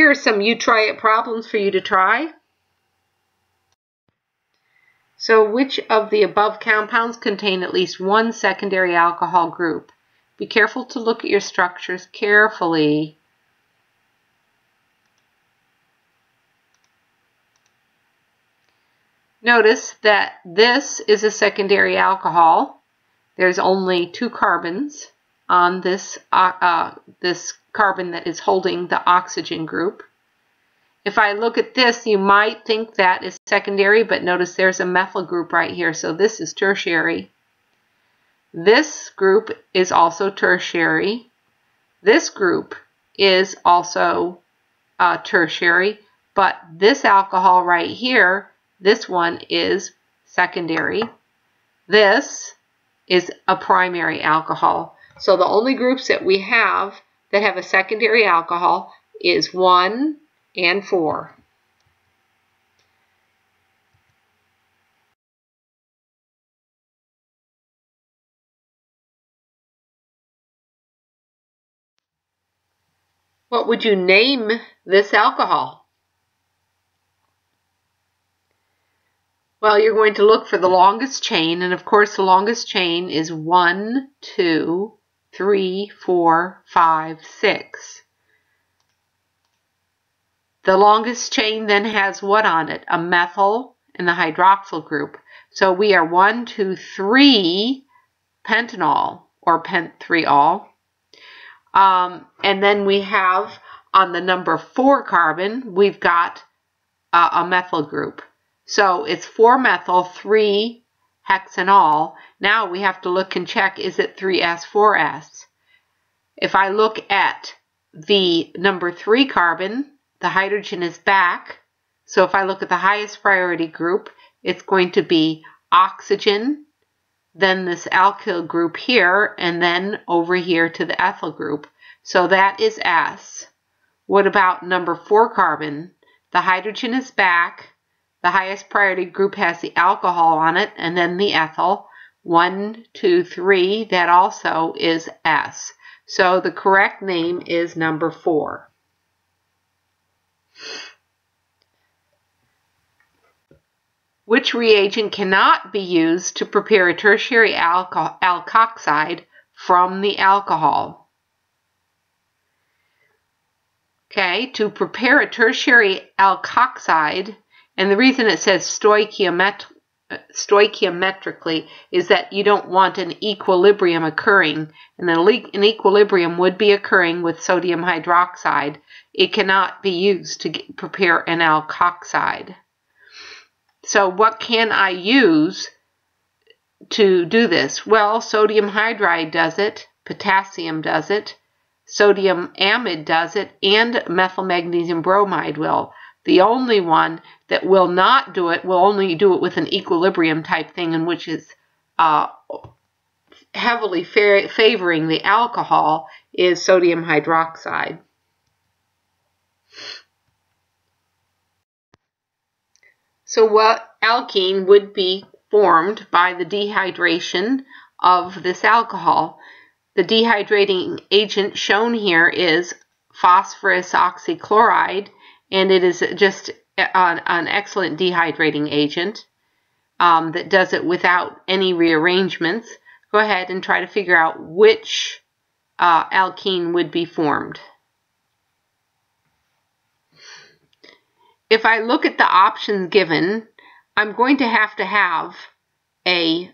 Here are some you try it problems for you to try. So which of the above compounds contain at least one secondary alcohol group? Be careful to look at your structures carefully. Notice that this is a secondary alcohol. There's only two carbons on this, uh, uh, this carbon that is holding the oxygen group. If I look at this, you might think that is secondary, but notice there's a methyl group right here, so this is tertiary. This group is also tertiary. This group is also uh, tertiary, but this alcohol right here, this one is secondary. This is a primary alcohol. So the only groups that we have that have a secondary alcohol is 1, and 4. What would you name this alcohol? Well, you're going to look for the longest chain, and of course the longest chain is 1, 2, 3, 4, 5, 6. The longest chain then has what on it? A methyl in the hydroxyl group. So we are 1, 2, 3 pentanol or pentriol. Um, and then we have on the number 4 carbon, we've got uh, a methyl group. So it's 4-methyl, 3-hexanol. Now we have to look and check, is it 3s4s? If I look at the number 3 carbon, the hydrogen is back. So if I look at the highest priority group, it's going to be oxygen, then this alkyl group here, and then over here to the ethyl group. So that is S. What about number 4 carbon? The hydrogen is back. The highest priority group has the alcohol on it, and then the ethyl. One, two, three, that also is S. So the correct name is number 4. Which reagent cannot be used to prepare a tertiary alkoxide from the alcohol? Okay, to prepare a tertiary alkoxide, and the reason it says stoichiomet stoichiometrically is that you don't want an equilibrium occurring, and an equilibrium would be occurring with sodium hydroxide it cannot be used to prepare an alkoxide. So what can I use to do this? Well, sodium hydride does it, potassium does it, sodium amide does it, and methyl magnesium bromide will. The only one that will not do it will only do it with an equilibrium type thing, in which is uh, heavily fa favoring the alcohol, is sodium hydroxide. So what alkene would be formed by the dehydration of this alcohol. The dehydrating agent shown here is phosphorus oxychloride, and it is just an, an excellent dehydrating agent um, that does it without any rearrangements. Go ahead and try to figure out which uh, alkene would be formed. if I look at the options given, I'm going to have to have a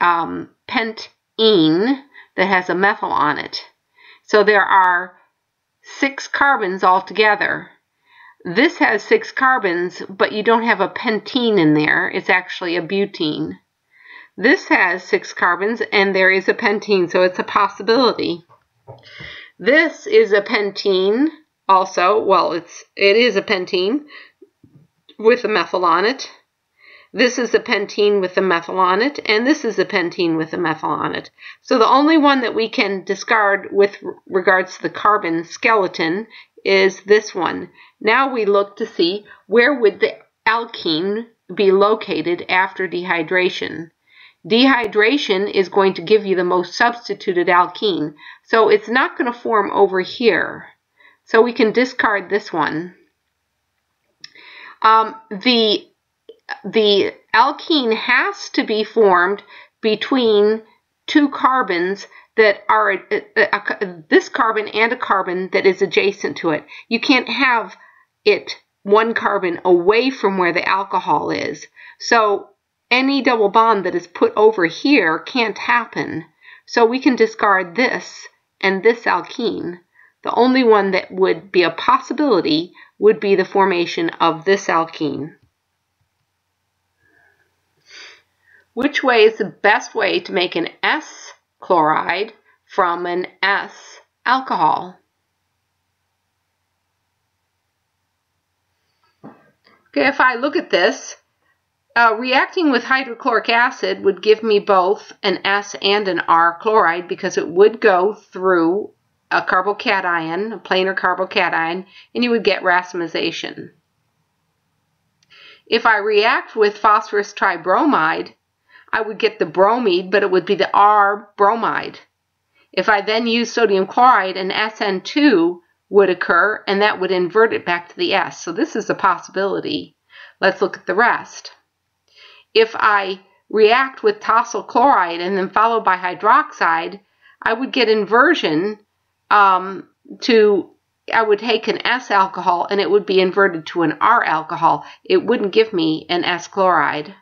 um, pentene that has a methyl on it. So there are six carbons altogether. This has six carbons, but you don't have a pentene in there. It's actually a butene. This has six carbons, and there is a pentene, so it's a possibility. This is a pentene also. Well, it's it is a pentene, with a methyl on it. This is a pentene with a methyl on it, and this is a pentene with a methyl on it. So the only one that we can discard with regards to the carbon skeleton is this one. Now we look to see where would the alkene be located after dehydration. Dehydration is going to give you the most substituted alkene, so it's not going to form over here. So we can discard this one. Um, the, the alkene has to be formed between two carbons that are a, a, a, this carbon and a carbon that is adjacent to it. You can't have it one carbon away from where the alcohol is. So any double bond that is put over here can't happen. So we can discard this and this alkene. The only one that would be a possibility would be the formation of this alkene. Which way is the best way to make an S chloride from an S alcohol? Okay, if I look at this, uh, reacting with hydrochloric acid would give me both an S and an R chloride because it would go through a carbocation, a planar carbocation, and you would get racemization. If I react with phosphorus tribromide, I would get the bromide, but it would be the R bromide. If I then use sodium chloride, an SN2 would occur, and that would invert it back to the S. So this is a possibility. Let's look at the rest. If I react with tosyl chloride and then followed by hydroxide, I would get inversion um, to, I would take an S alcohol and it would be inverted to an R alcohol. It wouldn't give me an S chloride.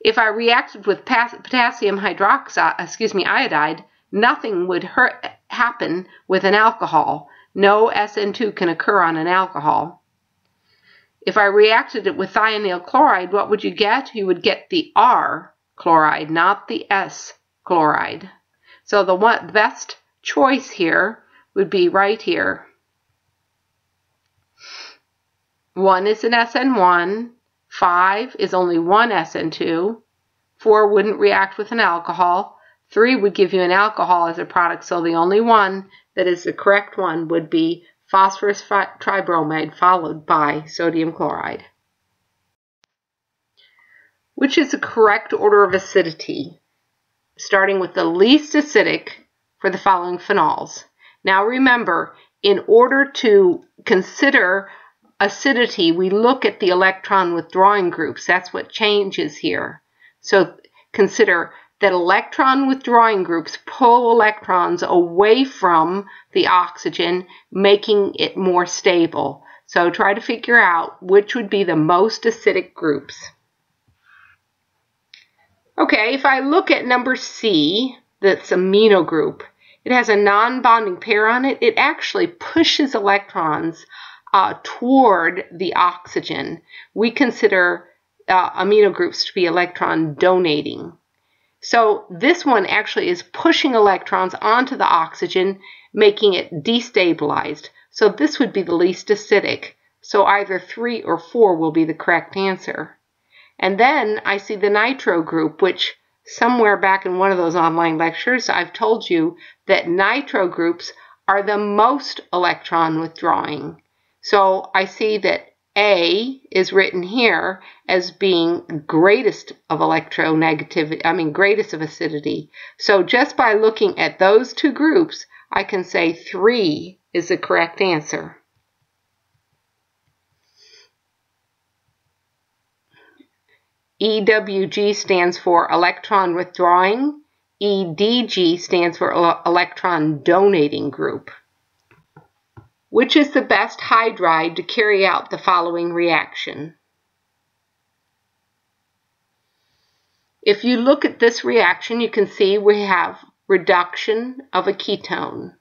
If I reacted with potassium hydroxide, excuse me, iodide, nothing would hurt, happen with an alcohol. No SN2 can occur on an alcohol. If I reacted it with thionyl chloride, what would you get? You would get the R chloride, not the S chloride. So the one, best choice here would be right here. One is an SN1, 5 is only one SN2, 4 wouldn't react with an alcohol, 3 would give you an alcohol as a product, so the only one that is the correct one would be phosphorus tribromide followed by sodium chloride. Which is the correct order of acidity, starting with the least acidic for the following phenols. Now remember, in order to consider acidity, we look at the electron withdrawing groups. That's what changes here. So consider that electron withdrawing groups pull electrons away from the oxygen, making it more stable. So try to figure out which would be the most acidic groups. Okay, if I look at number C, that's amino group, it has a non-bonding pair on it. It actually pushes electrons uh, toward the oxygen. We consider uh, amino groups to be electron donating. So this one actually is pushing electrons onto the oxygen, making it destabilized. So this would be the least acidic. So either 3 or 4 will be the correct answer. And then I see the nitro group, which somewhere back in one of those online lectures, I've told you that nitro groups are the most electron withdrawing. So I see that A is written here as being greatest of electronegativity, I mean greatest of acidity. So just by looking at those two groups, I can say 3 is the correct answer. EWG stands for electron withdrawing. EDG stands for electron donating group. Which is the best hydride to carry out the following reaction? If you look at this reaction, you can see we have reduction of a ketone.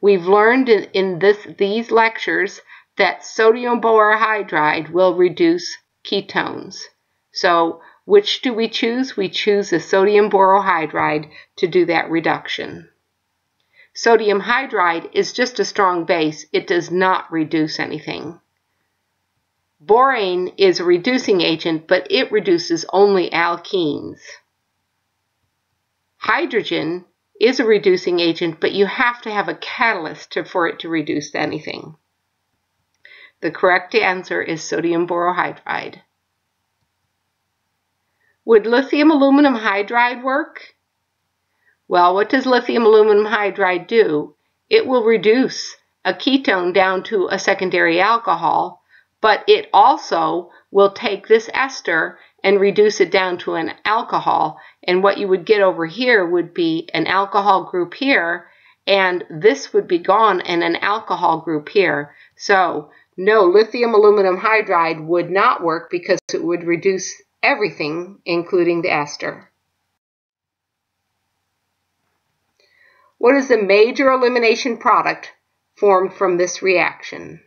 We've learned in, this, these lectures that sodium borohydride will reduce ketones. So which do we choose? We choose the sodium borohydride to do that reduction. Sodium hydride is just a strong base. It does not reduce anything. Borane is a reducing agent, but it reduces only alkenes. Hydrogen is a reducing agent, but you have to have a catalyst to, for it to reduce anything. The correct answer is sodium borohydride. Would lithium aluminum hydride work? Well, what does lithium aluminum hydride do? It will reduce a ketone down to a secondary alcohol, but it also will take this ester and reduce it down to an alcohol. And what you would get over here would be an alcohol group here, and this would be gone and an alcohol group here. So no, lithium aluminum hydride would not work because it would reduce everything, including the ester. What is the major elimination product formed from this reaction?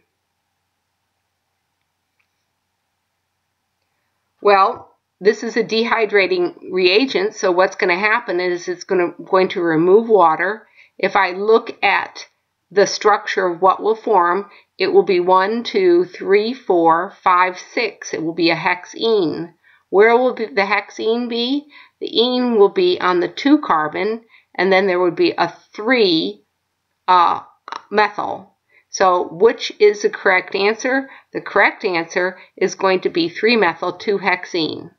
Well, this is a dehydrating reagent, so what's going to happen is it's going to, going to remove water. If I look at the structure of what will form, it will be 1, 2, 3, 4, 5, 6. It will be a hexene. Where will the hexene be? The ene will be on the 2 carbon, and then there would be a 3 uh, methyl. So which is the correct answer? The correct answer is going to be 3-methyl-2-hexene.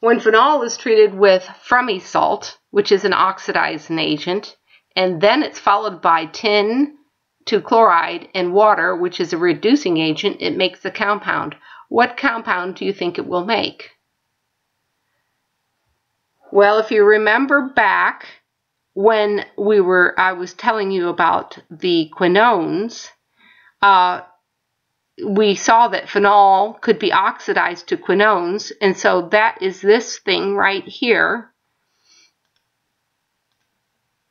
When phenol is treated with Fremy's salt, which is an oxidizing agent, and then it's followed by tin, 2-chloride, and water, which is a reducing agent, it makes a compound. What compound do you think it will make? Well, if you remember back when we were, I was telling you about the quinones, uh, we saw that phenol could be oxidized to quinones, and so that is this thing right here,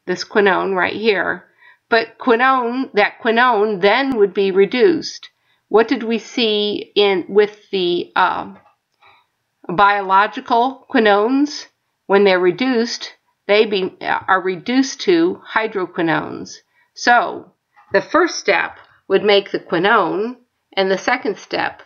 this quinone right here. But quinone, that quinone then would be reduced. What did we see in with the uh, biological quinones? When they're reduced, they be, uh, are reduced to hydroquinones. So the first step would make the quinone, and the second step